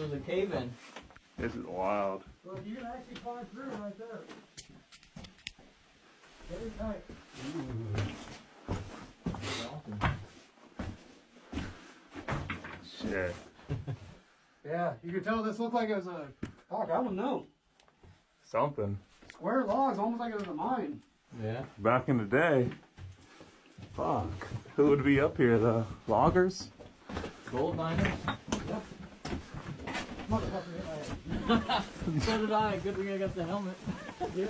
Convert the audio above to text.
was a cave in. This is wild. Look, you can actually climb through right there. Very tight. Shit. Yeah, you could tell this looked like it was a. Fuck, I don't know. Something. Square logs, almost like it was a mine. Yeah. Back in the day. Fuck. Who would be up here? The loggers? Gold miners. so did I. Good thing I got the helmet. Yeah.